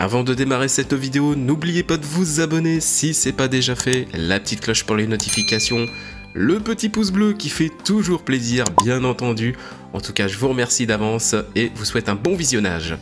Avant de démarrer cette vidéo, n'oubliez pas de vous abonner si c'est pas déjà fait, la petite cloche pour les notifications, le petit pouce bleu qui fait toujours plaisir bien entendu. En tout cas, je vous remercie d'avance et vous souhaite un bon visionnage.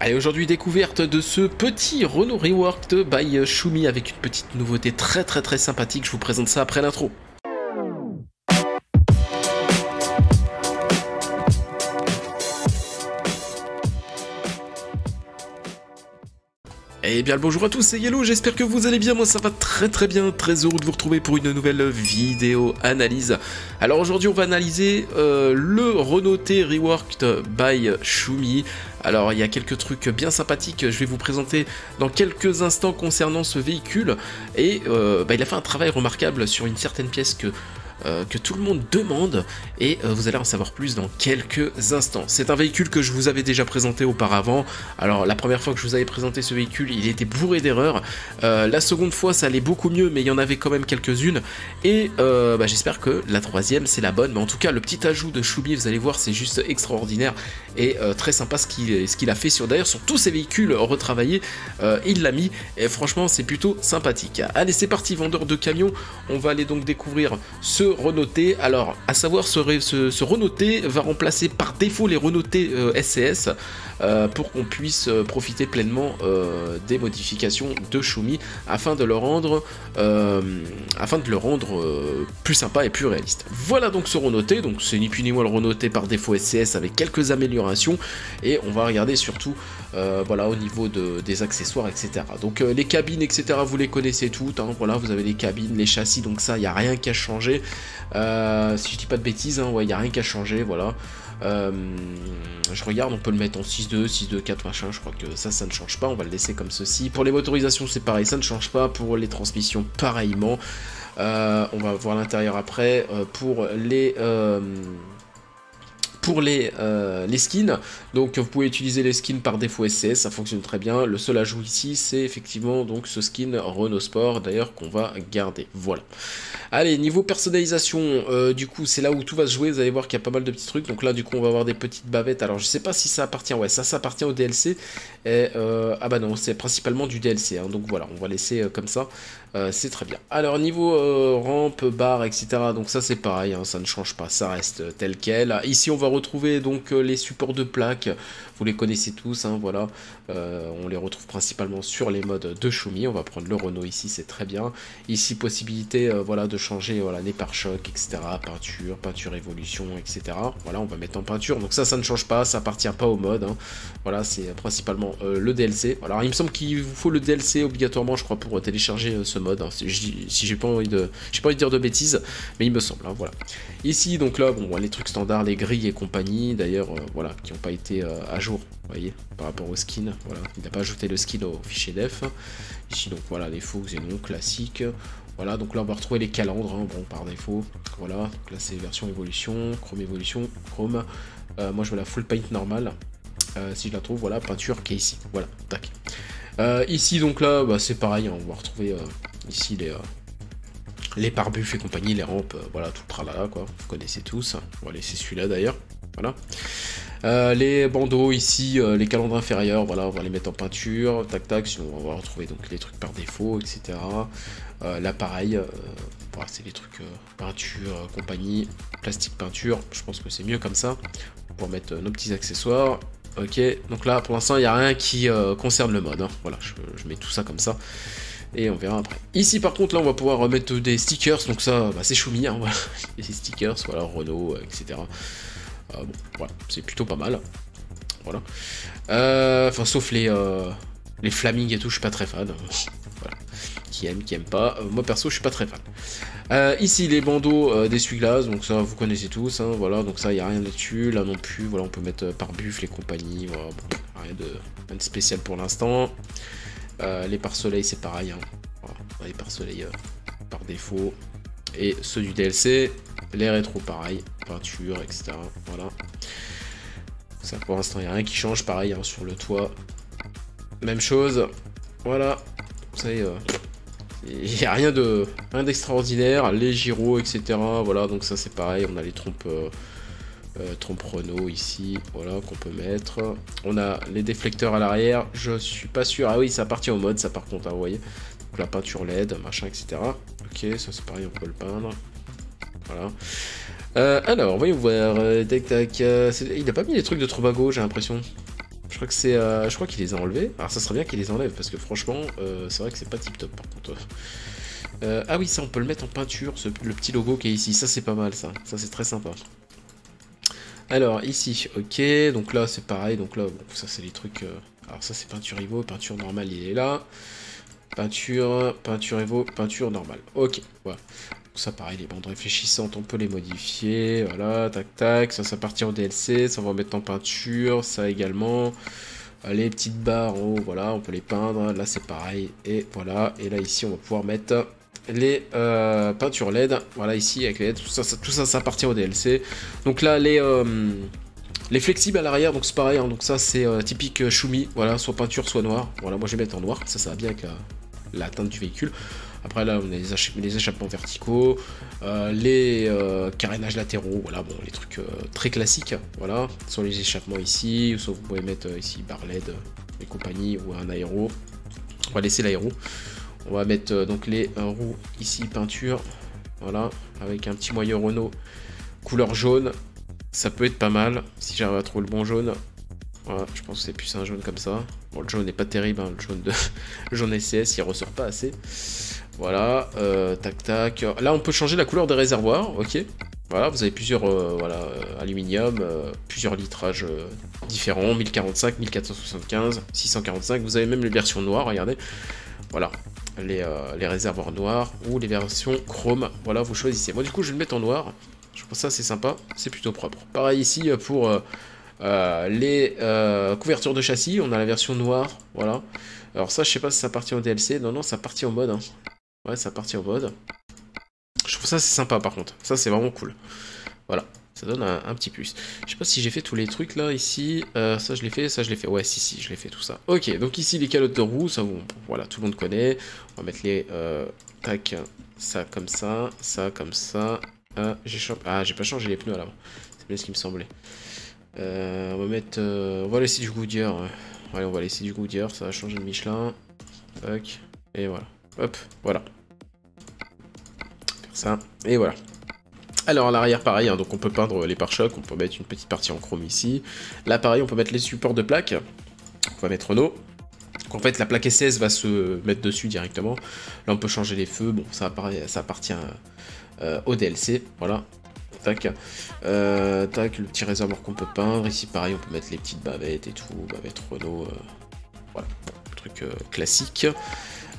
Allez, aujourd'hui découverte de ce petit Renault Reworked by Shumi avec une petite nouveauté très très très sympathique, je vous présente ça après l'intro. Eh bien bonjour à tous, c'est Yellow, j'espère que vous allez bien, moi ça va très très bien, très heureux de vous retrouver pour une nouvelle vidéo analyse. Alors aujourd'hui on va analyser euh, le Renault T Reworked by Shumi. Alors il y a quelques trucs bien sympathiques, je vais vous présenter dans quelques instants concernant ce véhicule. Et euh, bah, il a fait un travail remarquable sur une certaine pièce que euh, que tout le monde demande et euh, vous allez en savoir plus dans quelques instants. C'est un véhicule que je vous avais déjà présenté auparavant. Alors la première fois que je vous avais présenté ce véhicule, il était bourré d'erreurs. Euh, la seconde fois, ça allait beaucoup mieux, mais il y en avait quand même quelques-unes. Et bah, j'espère que la troisième, c'est la bonne. Mais en tout cas, le petit ajout de Choubi, vous allez voir, c'est juste extraordinaire et très sympa ce qu'il a fait sur d'ailleurs sur tous ces véhicules retravaillés. il l'a mis et franchement, c'est plutôt sympathique. Allez, c'est parti, vendeur de camions. On va aller donc découvrir ce Renault Alors, à savoir, ce, Renault va remplacer par défaut les T SCS euh, pour qu'on puisse euh, profiter pleinement euh, des modifications de Shumi afin de le rendre, afin de le rendre plus sympa et plus réaliste. Voilà donc ce Renault donc c'est ni plus ni moins le Renault par défaut SCS avec quelques améliorations et on va regarder surtout voilà, au niveau de, des accessoires, etc. Donc les cabines, etc., vous les connaissez toutes. Hein, voilà, vous avez les cabines, les châssis, donc ça, il n'y a rien qu'à changer. si je dis pas de bêtises, hein, il n'y a rien qu'à changer, voilà. Euh, je regarde, on peut le mettre en 6-2, 6-2, 4 machin, je crois que ça, ça ne change pas, on va le laisser comme ceci. Pour les motorisations, c'est pareil, ça ne change pas. Pour les transmissions, pareillement. Euh, on va voir l'intérieur après. Euh, pour les pour les, euh, les skins. Donc vous pouvez utiliser les skins par défaut SCS, ça fonctionne très bien. Le seul ajout ici, c'est effectivement donc ce skin Renault Sport, d'ailleurs qu'on va garder. Voilà. Allez, niveau personnalisation, euh, du coup c'est là où tout va se jouer, vous allez voir qu'il y a pas mal de petits trucs. Donc là du coup on va avoir des petites bavettes. Alors je sais pas si ça appartient, ouais ça ça appartient au DLC. Et, euh, ah bah non, c'est principalement du DLC, hein. donc voilà, on va laisser comme ça. C'est très bien. Alors niveau rampe, barre, etc. Donc ça c'est pareil, hein, ça ne change pas, ça reste tel quel. Ici on va retrouver donc euh, les supports de plaques, vous les connaissez tous, hein, voilà, euh, on les retrouve principalement sur les modes de Shumi, on va prendre le Renault ici, c'est très bien, ici possibilité euh, voilà, de changer voilà, les pare-chocs, etc., peinture, peinture évolution, etc., voilà, on va mettre en peinture, donc ça, ça ne change pas, ça appartient pas au mode, hein. voilà, c'est principalement le DLC, alors il me semble qu'il vous faut le DLC obligatoirement, je crois, pour télécharger ce mode, hein. si j'ai pas envie de, j'ai pas envie de dire de bêtises, mais il me semble, voilà. Ici, donc là, bon, les trucs standards, les grilles et compagnie, d'ailleurs, euh, voilà, qui n'ont pas été euh, à jour, vous voyez, par rapport au skin, voilà, il n'a pas ajouté le skin au fichier def. Ici, donc voilà, les faux non classiques. Voilà, donc là, on va retrouver les calendres, hein, bon, par défaut. Voilà, donc là, c'est version évolution, Chrome évolution, Chrome. Euh, moi, je veux la full paint normale. si je la trouve, voilà, peinture qui est ici. Voilà, tac. Ici, donc là, bah, c'est pareil, hein, on va retrouver ici les les pare-buffs et compagnie, les rampes, euh, voilà, tout le tralala, quoi. Vous connaissez tous. On va laisser celui-là d'ailleurs. Voilà. Euh, les bandeaux ici, euh, les calendres inférieurs, voilà, on va les mettre en peinture, tac tac, sinon on va retrouver donc les trucs par défaut, etc. L'appareil, c'est les trucs peinture, compagnie, plastique peinture, je pense que c'est mieux comme ça, pour mettre nos petits accessoires. Ok, donc là pour l'instant il n'y a rien qui concerne le mode, hein. voilà, je mets tout ça comme ça et on verra après. Ici par contre là on va pouvoir remettre des stickers, donc ça bah, c'est choumi, hein, voilà, des stickers, voilà, Renault, euh, etc. Euh, bon, voilà, c'est plutôt pas mal. Voilà. Euh, enfin sauf les, les et tout, je suis pas très fan. Qui aime, qui aime pas. moi perso je suis pas très fan. ici les bandeaux d'essuie-glace, donc ça vous connaissez tous, hein, voilà, donc ça il n'y a rien là-dessus, là non plus, voilà, on peut mettre par buff les compagnies, voilà, rien, de, rien de spécial pour l'instant. Euh, les pare-soleil, c'est pareil. Hein. les pare-soleil euh, par défaut. Et ceux du DLC, les rétro, pareil. Peinture, etc. Voilà. Ça, pour l'instant, il n'y a rien qui change. Pareil, hein, sur le toit. Même chose. Voilà. Vous savez, euh, il n'y a rien de rien d'extraordinaire. Les gyros, etc. Voilà, donc ça, c'est pareil. On a les trompes trompe Renault ici, voilà, qu'on peut mettre. On a les déflecteurs à l'arrière, je suis pas sûr. Ah oui, ça appartient au mode, ça par contre, hein, vous voyez. Donc la peinture LED, machin, etc. Ok, ça c'est pareil, on peut le peindre. Voilà. alors, voyons voir. tac, tac. il a pas mis les trucs de Trobago, j'ai l'impression. Je crois que c'est, je crois qu'il les a enlevés. Alors ça serait bien qu'il les enlève parce que franchement, c'est vrai que c'est pas tip top par contre. Euh, ah oui, ça on peut le mettre en peinture, le petit logo qui est ici. Ça c'est pas mal ça. Ça c'est très sympa. Alors ici, ok. Donc là c'est pareil. Donc là, bon, ça c'est les trucs... Euh, alors ça c'est peinture Evo, peinture normale il est là. Peinture, peinture Evo, peinture normale. Ok, voilà. Ça pareil, les bandes réfléchissantes, on peut les modifier. Voilà, tac tac. Ça, ça appartient au DLC. Ça on va mettre en peinture. Ça également. Les petites barres en voilà, on peut les peindre. Là c'est pareil. Et voilà. Et là ici on va pouvoir mettre les euh, peintures LED. Voilà, ici, avec les LED, tout ça, tout ça, ça appartient au DLC. Donc là, les, euh, les flexibles à l'arrière, donc c'est pareil. Hein. donc ça, c'est euh, typique Shumi. Voilà, soit peinture, soit noir. Voilà, moi je vais mettre en noir. Ça, ça va bien avec la, teinte du véhicule. Après là, on a les, échappements verticaux, les carénages latéraux, voilà, bon, les trucs très classiques, voilà, sont les échappements ici, soit vous pouvez mettre ici barre LED et compagnie, ou un aéro, on va laisser l'aéro, on va mettre euh, donc les euh, roues ici, peinture. Voilà, avec un petit moyen Renault couleur jaune. Ça peut être pas mal, si j'arrive à trouver le bon jaune. Voilà, je pense que c'est plus un jaune comme ça. Bon, le jaune n'est pas terrible, hein, le jaune de le jaune SCS, il ressort pas assez. Voilà, euh, tac tac. Là, on peut changer la couleur des réservoirs, ok. Voilà, vous avez plusieurs voilà, aluminium, plusieurs litrages différents, 1045, 1475, 645. Vous avez même les versions noires, regardez. Voilà, euh, les, réservoirs noirs ou les versions chrome. Voilà, vous choisissez. Moi, du coup, je vais le mettre en noir. Je pense ça, c'est sympa. C'est plutôt propre. Pareil ici euh, pour euh, les couvertures de châssis. On a la version noire. Voilà. Alors ça, je sais pas si ça appartient au DLC. Non, non, ça appartient au mode. Hein. Ouais, ça appartient au mode. Je trouve ça, c'est sympa, par contre. Ça, c'est vraiment cool. Voilà. Ça donne un, petit plus. Je sais pas si j'ai fait tous les trucs là, ici. Euh, ça, je l'ai fait, ça, je l'ai fait. Ouais, si, si, je l'ai fait tout ça. Ok, donc ici, les calottes de roue, ça, voilà, tout le monde connaît. On va mettre les... Euh, tac, ça comme ça, ça comme ça. Ah, j'ai ah, pas changé les pneus à l'avant. C'est bien ce qui me semblait. Euh, on va mettre... on va laisser du Goodyear. Allez, on va laisser du Goodyear, ça va changer de Michelin. Tac, et voilà. Hop, voilà. Ça, et voilà. Alors à l'arrière pareil, hein, donc on peut peindre les pare-chocs, on peut mettre une petite partie en chrome ici. Là pareil, on peut mettre les supports de plaques. On va mettre Renault. en fait la plaque SS va se mettre dessus directement. Là on peut changer les feux, bon ça, ça appartient euh, au DLC, voilà. Tac. Euh, tac, le petit réservoir qu'on peut peindre. Ici pareil on peut mettre les petites bavettes et tout, bavettes Renault. Euh, voilà, truc classique.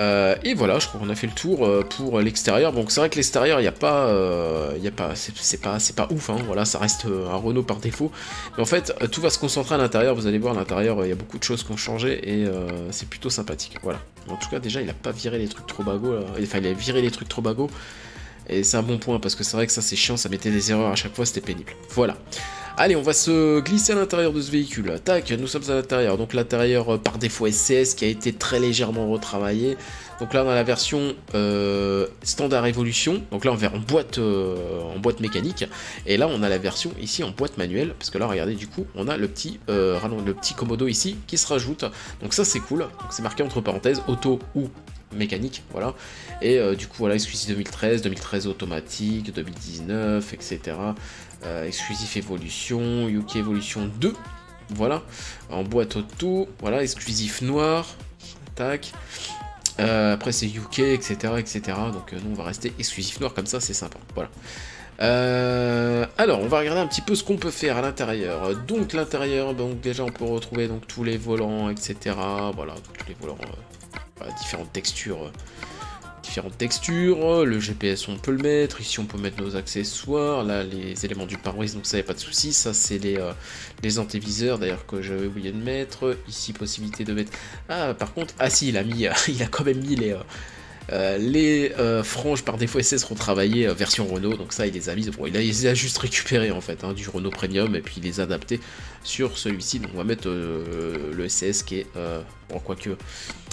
Euh, et voilà, je crois qu'on a fait le tour euh, pour l'extérieur. Donc c'est vrai que l'extérieur, il n'y a pas, euh, il a pas, c'est pas, c'est pas ouf. Hein, voilà, ça reste un Renault par défaut. Mais en fait, tout va se concentrer à l'intérieur. Vous allez voir, à l'intérieur, il y a beaucoup de choses qui ont changé et c'est plutôt sympathique. Voilà. En tout cas, déjà, il a pas viré les trucs trop. Enfin, il a viré les trucs trop bagos. Et c'est un bon point parce que c'est vrai que ça c'est chiant, ça mettait des erreurs à chaque fois, c'était pénible. Voilà. Allez, on va se glisser à l'intérieur de ce véhicule. Tac, nous sommes à l'intérieur. Donc l'intérieur euh, par défaut SCS qui a été très légèrement retravaillé. Donc là on a la version euh, standard évolution. Donc là on va en boîte, euh, en boîte mécanique. Et là on a la version ici en boîte manuelle. Parce que là regardez du coup on a le petit, le petit Komodo ici qui se rajoute. Donc ça c'est cool. C'est marqué entre parenthèses auto ou mécanique, voilà. Et euh, du coup, voilà, exclusif 2013, 2013 automatique, 2019, etc. Euh, exclusif évolution, UK évolution 2, voilà. En boîte auto, voilà, exclusif noir, tac. Euh, après c'est UK, etc., etc. Donc nous on va rester exclusif noir comme ça, c'est sympa, voilà. alors, on va regarder un petit peu ce qu'on peut faire à l'intérieur. Donc l'intérieur, donc déjà on peut retrouver donc tous les volants, etc. Voilà, tous les volants différentes textures. Euh, différentes textures, le GPS on peut le mettre, ici on peut mettre nos accessoires, là les éléments du pare-brise donc ça y a pas de souci, ça c'est les, euh, les antéviseurs d'ailleurs que j'avais oublié de mettre, ici possibilité de mettre, ah par contre, ah si il a mis, il a quand même mis les, euh, les franges par défaut SS seront travaillées version Renault, donc ça il les a mis, bon, il, a, les a juste récupéré en fait, hein, du Renault Premium, et puis il les a adaptés sur celui-ci, donc on va mettre le SS qui est, bon quoique,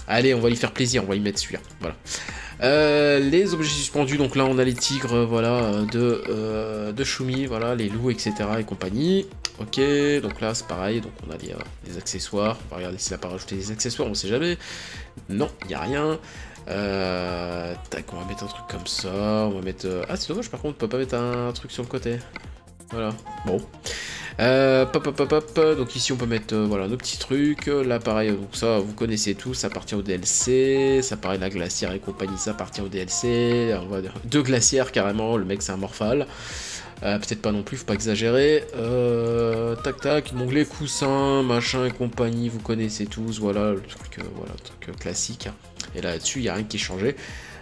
Allez, on va lui faire plaisir, on va y mettre celui-là. Voilà. les objets suspendus, donc là on a les tigres, voilà, de, de Shumi, voilà, les loups, etc. et compagnie. Ok, donc là c'est pareil, donc on a des, accessoires. On va regarder s'il n'a pas rajouté des accessoires, on sait jamais. Non, il n'y a rien. Euh, tac, on va mettre un truc comme ça. On va mettre. Euh, ah, c'est dommage, par contre, on peut pas mettre un truc sur le côté. Voilà. Bon. Euh, pop, pop, pop. Donc ici, on peut mettre euh, voilà nos petits trucs. Là, pareil, donc ça, vous connaissez tout. Ça appartient au DLC. Ça paraît la glacière et compagnie. Ça appartient au DLC. On va dire deux glacières carrément. Le mec, c'est un morphal. Euh, peut-être pas non plus, faut pas exagérer. Euh, tac tac, l'onglet coussin, machin et compagnie, vous connaissez tous, voilà, le truc, voilà, truc classique. Et là-dessus, il n'y a rien qui est changé.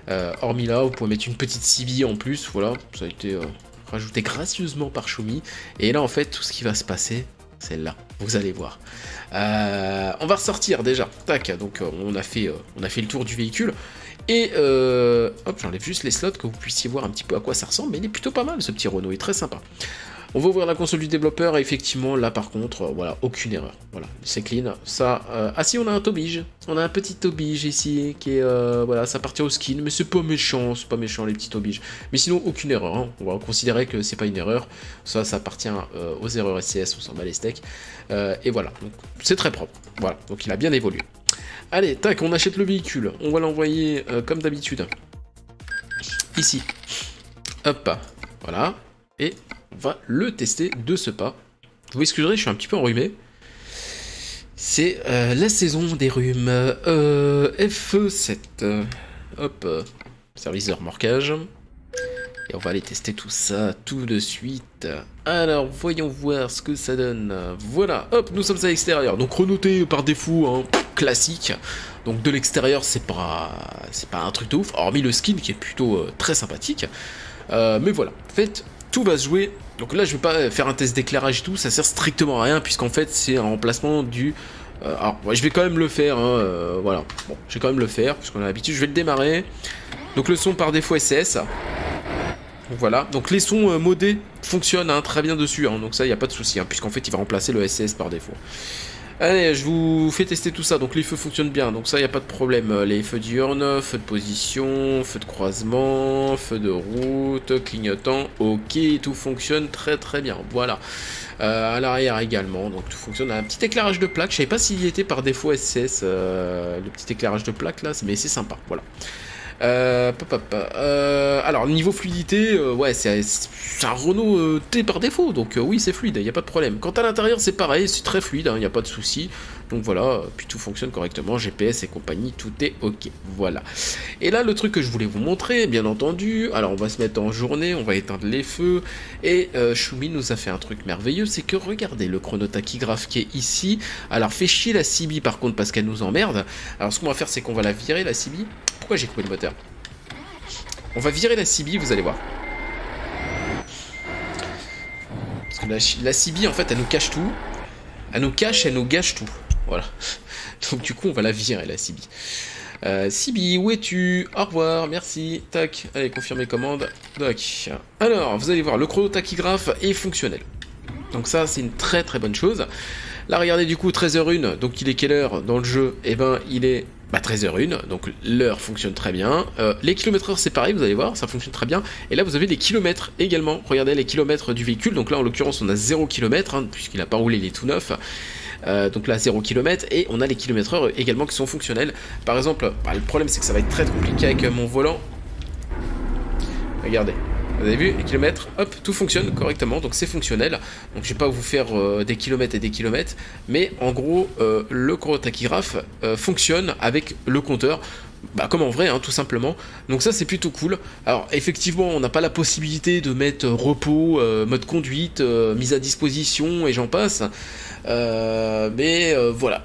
Euh, hormis là, vous pouvez mettre une petite CB en plus, voilà, ça a été euh, rajouté gracieusement par Xiaomi. Et là, en fait, tout ce qui va se passer, c'est là, vous allez voir. Euh, on va ressortir déjà, tac, donc on, a fait, on a fait le tour du véhicule. Et hop, j'enlève juste les slots que vous puissiez voir un petit peu à quoi ça ressemble, mais il est plutôt pas mal ce petit Renault, il est très sympa. On va ouvrir la console du développeur et effectivement là par contre, euh, voilà, aucune erreur. Voilà, c'est clean. Ça, euh, ah si on a un tobige, on a un petit tobige ici qui euh, voilà, ça appartient au skin, mais c'est pas méchant, c'est pas méchant les petits tobiges. Mais sinon aucune erreur. Hein. On va considérer que c'est pas une erreur. Ça, ça appartient aux erreurs SCS, on s'en bat les steaks. et voilà, c'est très propre. Voilà, donc il a bien évolué. Allez, tac, on achète le véhicule. On va l'envoyer comme d'habitude. Ici. Hop, voilà. Et va le tester de ce pas. Vous m'excuserez, je suis un petit peu enrhumé. C'est euh, la saison des rhumes. Euh, F7. hop. Service de remorquage. Et on va aller tester tout ça tout de suite. Alors, voyons voir ce que ça donne. Voilà, hop, nous sommes à l'extérieur. Donc, renoté par défaut, hein, classique. Donc, de l'extérieur, c'est pas, c'est pas un truc de ouf. Hormis le skin qui est plutôt euh, très sympathique. mais voilà, faites tout va se jouer. Donc là, je vais pas faire un test d'éclairage et tout, ça sert strictement à rien, puisqu'en fait, c'est un remplacement du... Euh, alors, je vais quand même le faire, hein, euh, voilà. Bon, je vais quand même le faire, puisqu'on a l'habitude. Je vais le démarrer. Donc le son par défaut SS. Voilà, donc les sons euh, modés fonctionnent hein, très bien dessus, hein. donc ça, il n'y a pas de souci, puisqu'en fait, il va remplacer le SS par défaut. Allez, je vous fais tester tout ça. Donc les feux fonctionnent bien, donc ça, il n'y a pas de problème. Les feux diurnes, feux de position, feux de croisement, feux de route, clignotant, ok, tout fonctionne très très bien. Voilà. Euh, à l'arrière également, donc tout fonctionne. Un petit éclairage de plaque, je savais pas s'il était par défaut SCS, euh, le petit éclairage de plaque là, mais c'est sympa, voilà. Euh, euh, alors, niveau fluidité, euh, ouais, c'est un Renault T par défaut, donc oui, c'est fluide, il n'y a pas de problème. Quant à l'intérieur, c'est pareil, c'est très fluide, il hein, n'y a pas de souci. Donc voilà, puis tout fonctionne correctement, GPS et compagnie, tout est ok. Voilà. Et là, le truc que je voulais vous montrer, bien entendu, alors on va se mettre en journée, on va éteindre les feux, et Shumi nous a fait un truc merveilleux, c'est que regardez le chronotachygraphe qui est ici. Alors fait chier la CB par contre parce qu'elle nous emmerde. Alors ce qu'on va faire, c'est qu'on va la virer la CB. Pourquoi j'ai coupé le moteur On va virer la CB, vous allez voir. Parce que la, la CB, en fait, elle nous cache tout. Elle nous cache, elle nous gâche tout. Voilà. Donc du coup, on va la virer, la Sibi. Euh, Sibi, où es-tu? Au revoir, merci. Tac, allez, confirmer commande. Tac. Alors, vous allez voir, le chronotachygraphe est fonctionnel. Donc ça, c'est une très très bonne chose. Là, regardez du coup, 13h01, donc il est quelle heure dans le jeu? Eh ben, il est bah, 13h01, donc l'heure fonctionne très bien. Euh, les kilomètres heure, c'est pareil, vous allez voir, ça fonctionne très bien. Et là, vous avez des kilomètres également. Regardez les kilomètres du véhicule. Donc là, en l'occurrence, on a 0 km, hein, puisqu'il n'a pas roulé, il est tout neuf. Euh, donc là 0 km et on a les kilomètres heure également qui sont fonctionnels. Par exemple, bah, le problème c'est que ça va être très compliqué avec mon volant. Regardez, vous avez vu, les kilomètres, hop, tout fonctionne correctement, donc c'est fonctionnel. Donc je vais pas vous faire euh, des kilomètres et des kilomètres, mais en gros, euh, le chronotachygraphe fonctionne avec le compteur. Bah, comme en vrai, hein, tout simplement. Donc ça, c'est plutôt cool. Alors, effectivement, on n'a pas la possibilité de mettre repos, mode conduite, mise à disposition et j'en passe. Euh, mais euh, voilà.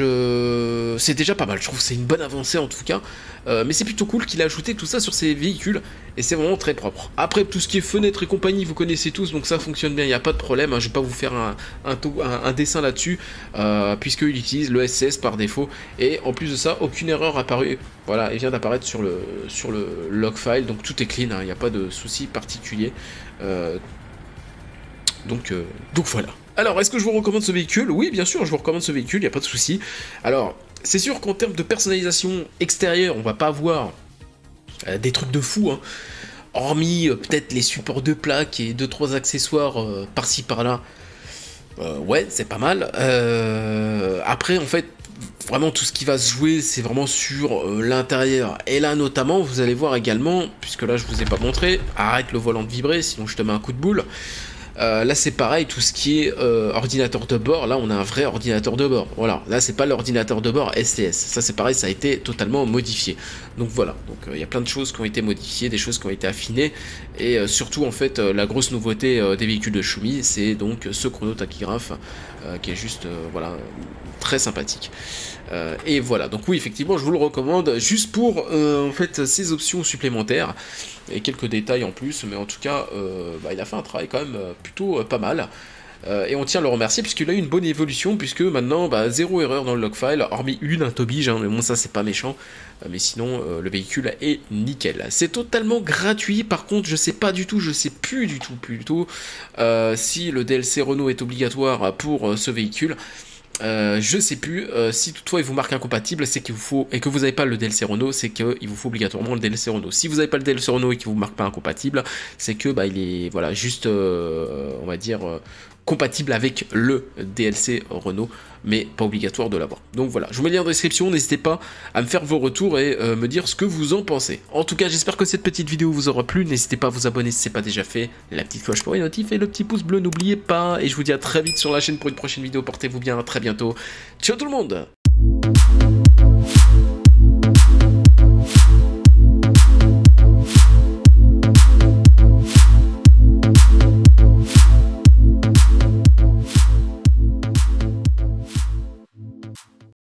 Euh. C'est déjà pas mal, je trouve c'est une bonne avancée en tout cas. mais c'est plutôt cool qu'il a ajouté tout ça sur ses véhicules. Et c'est vraiment très propre. Après, tout ce qui est fenêtre et compagnie, vous connaissez tous, donc ça fonctionne bien, il n'y a pas de problème. Hein, je vais pas vous faire un, dessin là-dessus, puisqu'il utilise le SCS par défaut. Et en plus de ça, aucune erreur apparue. Voilà, il vient d'apparaître sur le, log file, donc tout est clean, hein, il n'y a pas de souci particulier. donc, donc voilà. Alors, est-ce que je vous recommande ce véhicule? Oui, bien sûr, je vous recommande ce véhicule, il n'y a pas de souci. Alors, C'est sûr qu'en termes de personnalisation extérieure, on va pas avoir euh, des trucs de fou, hein. hormis euh, peut-être les supports de plaques et 2-3 accessoires euh, par-ci par-là. ouais, c'est pas mal. après, en fait, vraiment tout ce qui va se jouer, c'est vraiment sur l'intérieur. Et là, notamment, vous allez voir également, puisque là, je vous ai pas montré, arrête le volant de vibrer, sinon je te mets un coup de boule. Euh, là c'est pareil, tout ce qui est euh, ordinateur de bord, là on a un vrai ordinateur de bord. Voilà, là c'est pas l'ordinateur de bord STS. Ça c'est pareil, ça a été totalement modifié. Donc voilà, donc euh, il y a plein de choses qui ont été modifiées, des choses qui ont été affinées. Et surtout en fait la grosse nouveauté des véhicules de Shumi, c'est donc ce chronotachygraphe qui est juste voilà très sympathique. Et voilà, donc oui effectivement je vous le recommande juste pour en fait ces options supplémentaires et quelques détails en plus, mais en tout cas, euh, bah, il a fait un travail quand même euh, plutôt euh, pas mal. et on tient à le remercier puisqu'il a eu une bonne évolution, puisque maintenant, bah, zéro erreur dans le log file, hormis une, un tobige, hein, mais bon, ça c'est pas méchant. mais sinon, le véhicule est nickel. C'est totalement gratuit, par contre, je sais pas du tout, je sais plus du tout, plutôt, si le DLC Renault est obligatoire pour ce véhicule. Euh, je sais plus. Euh, si toutefois il vous marque incompatible, c'est qu'il vous faut et que vous n'avez pas le DLC Renault, c'est qu'il vous faut obligatoirement le DLC Renault. Si vous n'avez pas le DLC Renault et qu'il vous marque pas incompatible, c'est que bah il est voilà juste euh, on va dire compatible avec le DLC Renault, mais pas obligatoire de l'avoir. Donc voilà, je vous mets le lien en description, n'hésitez pas à me faire vos retours et euh, me dire ce que vous en pensez. En tout cas, j'espère que cette petite vidéo vous aura plu, n'hésitez pas à vous abonner si ce n'est pas déjà fait, la petite cloche pour les notifs et le petit pouce bleu, n'oubliez pas, et je vous dis à très vite sur la chaîne pour une prochaine vidéo, portez-vous bien, à très bientôt, ciao tout le monde